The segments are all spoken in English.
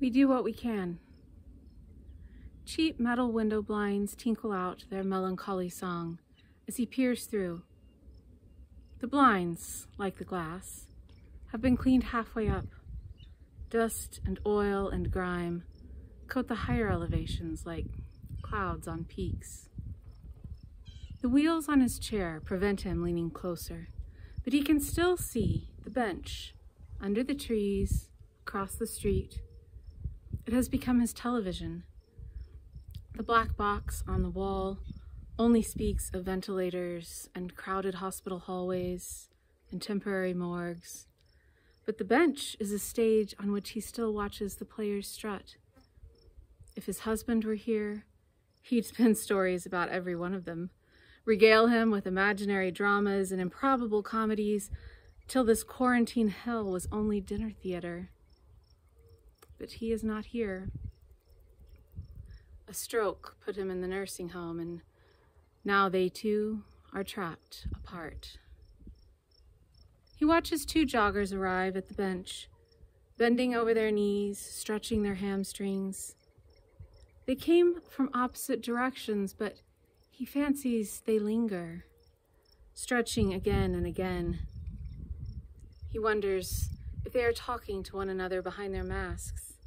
We do what we can. Cheap metal window blinds tinkle out their melancholy song as he peers through. The blinds, like the glass, have been cleaned halfway up. Dust and oil and grime coat the higher elevations like clouds on peaks. The wheels on his chair prevent him leaning closer, but he can still see the bench under the trees across the street. It has become his television. The black box on the wall only speaks of ventilators and crowded hospital hallways and temporary morgues. But the bench is a stage on which he still watches the players strut. If his husband were here, he'd spin stories about every one of them, regale him with imaginary dramas and improbable comedies till this quarantine hell was only dinner theater. But he is not here. A stroke put him in the nursing home, and now they too are trapped apart. He watches two joggers arrive at the bench, bending over their knees, stretching their hamstrings. They came from opposite directions, but he fancies they linger, stretching again and again. He wonders if they are talking to one another behind their masks.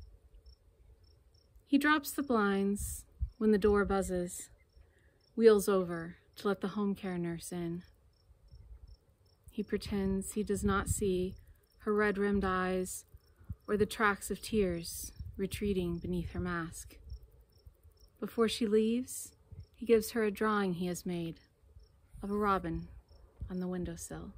He drops the blinds when the door buzzes, wheels over to let the home care nurse in. He pretends he does not see her red rimmed eyes or the tracks of tears retreating beneath her mask. Before she leaves, he gives her a drawing he has made of a robin on the windowsill.